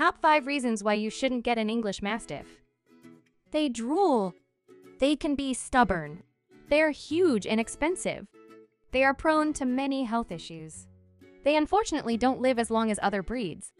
Top 5 reasons why you shouldn't get an English Mastiff. They drool. They can be stubborn. They're huge and expensive. They are prone to many health issues. They unfortunately don't live as long as other breeds.